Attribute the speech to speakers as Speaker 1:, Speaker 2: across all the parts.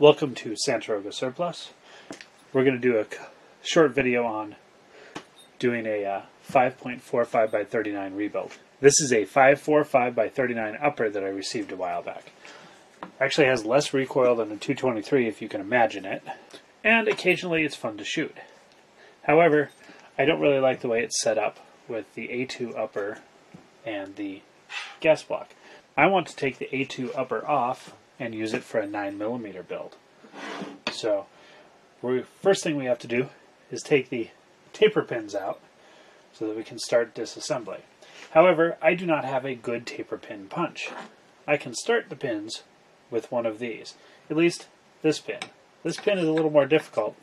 Speaker 1: Welcome to Santaroga Surplus. We're going to do a short video on doing a uh, 5.45 by 39 rebuild. This is a 545 by 39 upper that I received a while back. Actually has less recoil than a 223 if you can imagine it, and occasionally it's fun to shoot. However, I don't really like the way it's set up with the A2 upper and the gas block. I want to take the A2 upper off and use it for a 9mm build. So, we, first thing we have to do is take the taper pins out so that we can start disassembly. However, I do not have a good taper pin punch. I can start the pins with one of these, at least this pin. This pin is a little more difficult.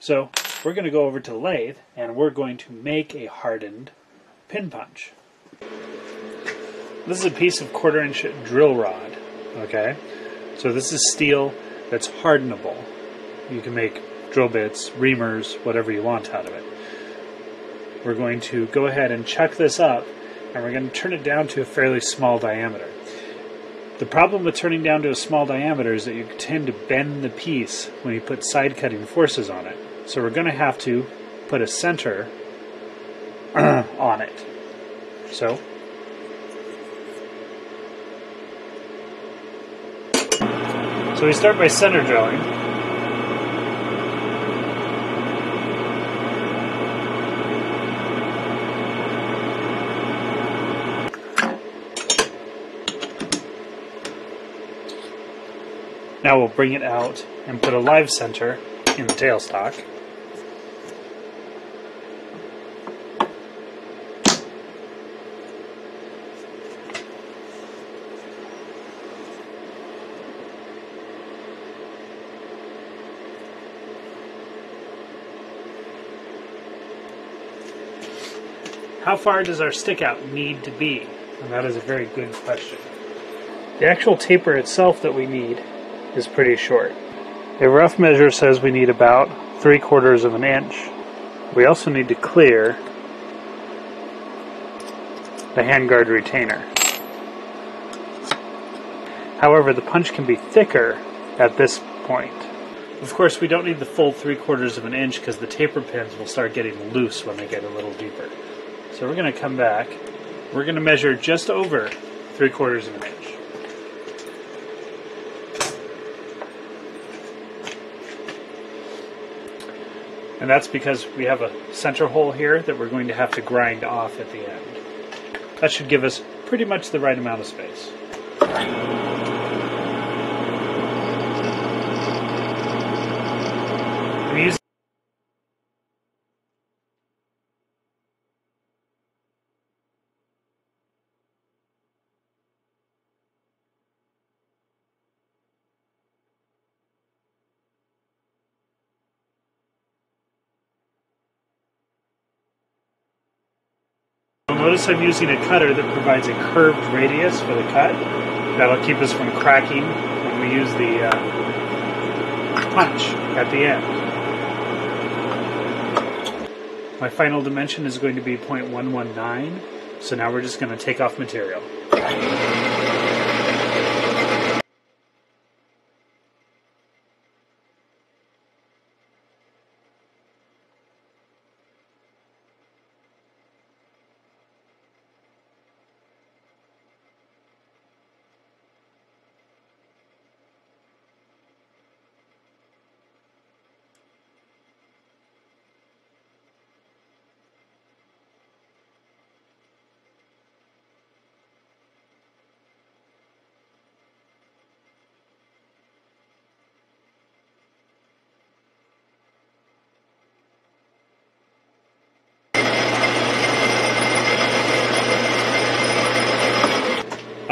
Speaker 1: So, we're going to go over to the lathe and we're going to make a hardened pin punch. This is a piece of quarter inch drill rod, okay? So this is steel that's hardenable. You can make drill bits, reamers, whatever you want out of it. We're going to go ahead and chuck this up and we're going to turn it down to a fairly small diameter. The problem with turning down to a small diameter is that you tend to bend the piece when you put side cutting forces on it. So we're going to have to put a center on it. So So we start by center drilling. Now we'll bring it out and put a live center in the tailstock. How far does our stick out need to be? And that is a very good question. The actual taper itself that we need is pretty short. A rough measure says we need about three quarters of an inch. We also need to clear the handguard retainer. However, the punch can be thicker at this point. Of course, we don't need the full three quarters of an inch because the taper pins will start getting loose when they get a little deeper. So we're going to come back. We're going to measure just over three quarters of an inch. And that's because we have a center hole here that we're going to have to grind off at the end. That should give us pretty much the right amount of space. I'm using You'll notice I'm using a cutter that provides a curved radius for the cut. That'll keep us from cracking when we use the uh, punch at the end. My final dimension is going to be 0.119, so now we're just going to take off material.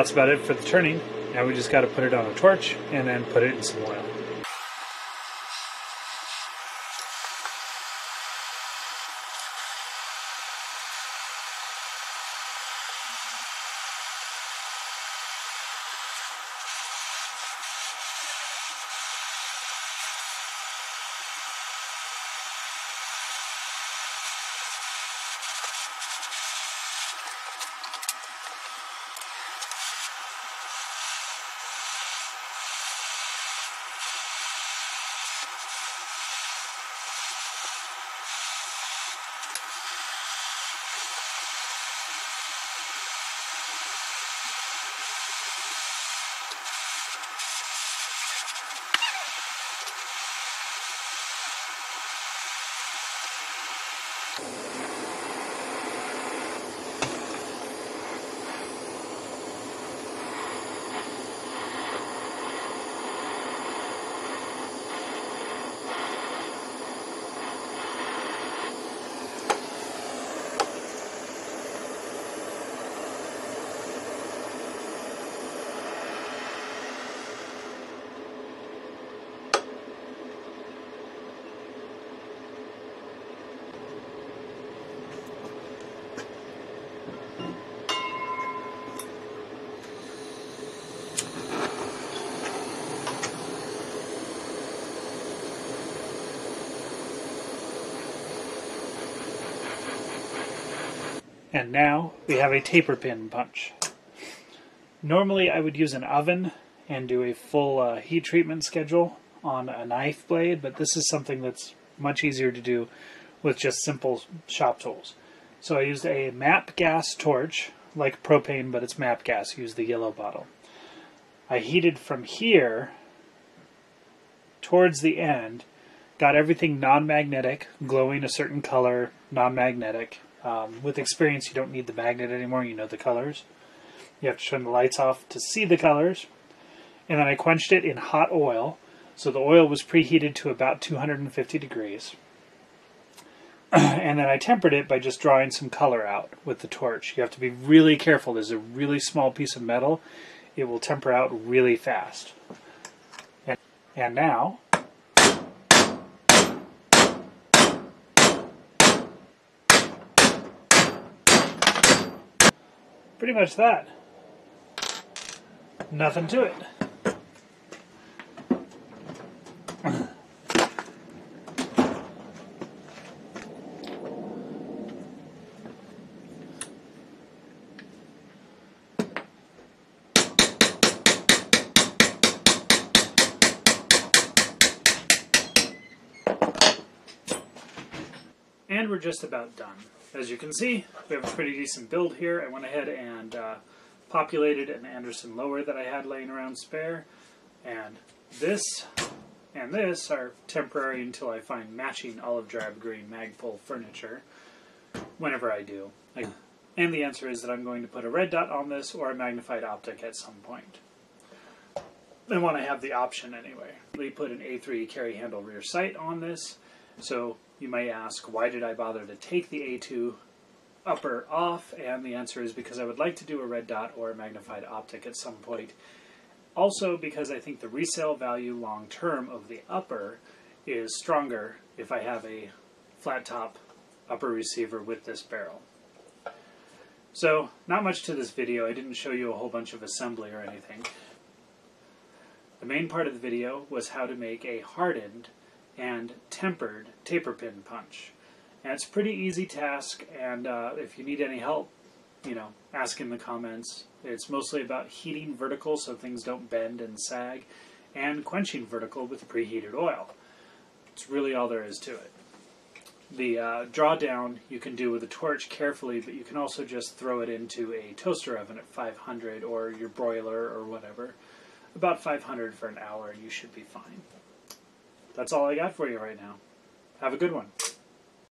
Speaker 1: That's about it for the turning. Now we just got to put it on a torch and then put it in some oil. And now we have a taper pin punch. Normally I would use an oven and do a full uh, heat treatment schedule on a knife blade, but this is something that's much easier to do with just simple shop tools. So I used a MAPP gas torch, like propane, but it's MAPP gas. Use the yellow bottle. I heated from here towards the end, got everything non-magnetic, glowing a certain color, non-magnetic. Um, with experience, you don't need the magnet anymore. You know the colors. You have to turn the lights off to see the colors. And then I quenched it in hot oil. So the oil was preheated to about 250 degrees. and then I tempered it by just drawing some color out with the torch. You have to be really careful. There's a really small piece of metal. It will temper out really fast. And, and now, pretty much that. Nothing to it. And we're just about done. As you can see, we have a pretty decent build here. I went ahead and uh, populated an Anderson lower that I had laying around spare. And this and this are temporary until I find matching olive drab green Magpul furniture, whenever I do. I, and the answer is that I'm going to put a red dot on this or a magnified optic at some point. I want to have the option anyway. We put an A3 carry handle rear sight on this, so you may ask, why did I bother to take the A2 upper off? And the answer is because I would like to do a red dot or a magnified optic at some point. Also because I think the resale value long term of the upper is stronger if I have a flat top upper receiver with this barrel. So, not much to this video. I didn't show you a whole bunch of assembly or anything. The main part of the video was how to make a hardened and tempered taper pin punch. And it's a pretty easy task, and uh, if you need any help, you know, ask in the comments. It's mostly about heating vertical so things don't bend and sag, and quenching vertical with preheated oil. It's really all there is to it. The uh, drawdown you can do with a torch carefully, but you can also just throw it into a toaster oven at 500 or your broiler or whatever. About 500 for an hour, and you should be fine. That's all I got for you right now. Have a good one.